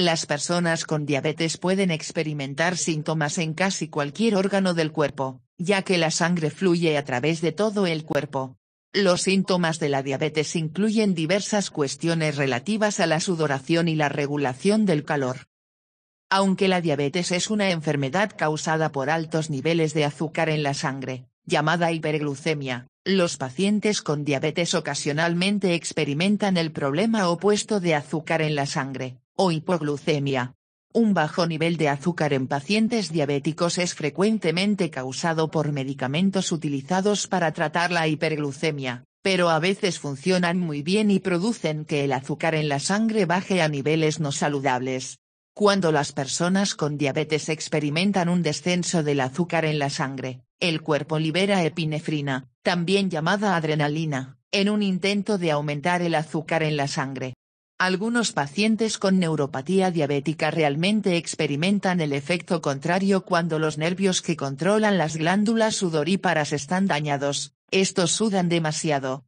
Las personas con diabetes pueden experimentar síntomas en casi cualquier órgano del cuerpo, ya que la sangre fluye a través de todo el cuerpo. Los síntomas de la diabetes incluyen diversas cuestiones relativas a la sudoración y la regulación del calor. Aunque la diabetes es una enfermedad causada por altos niveles de azúcar en la sangre, llamada hiperglucemia, los pacientes con diabetes ocasionalmente experimentan el problema opuesto de azúcar en la sangre, o hipoglucemia. Un bajo nivel de azúcar en pacientes diabéticos es frecuentemente causado por medicamentos utilizados para tratar la hiperglucemia, pero a veces funcionan muy bien y producen que el azúcar en la sangre baje a niveles no saludables. Cuando las personas con diabetes experimentan un descenso del azúcar en la sangre, el cuerpo libera epinefrina, también llamada adrenalina, en un intento de aumentar el azúcar en la sangre. Algunos pacientes con neuropatía diabética realmente experimentan el efecto contrario cuando los nervios que controlan las glándulas sudoríparas están dañados, estos sudan demasiado.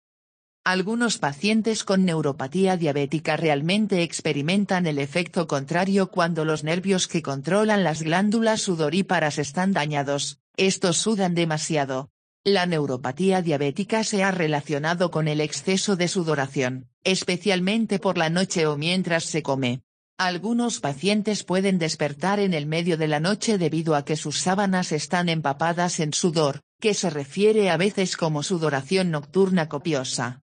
Algunos pacientes con neuropatía diabética realmente experimentan el efecto contrario cuando los nervios que controlan las glándulas sudoríparas están dañados, estos sudan demasiado. La neuropatía diabética se ha relacionado con el exceso de sudoración, especialmente por la noche o mientras se come. Algunos pacientes pueden despertar en el medio de la noche debido a que sus sábanas están empapadas en sudor, que se refiere a veces como sudoración nocturna copiosa.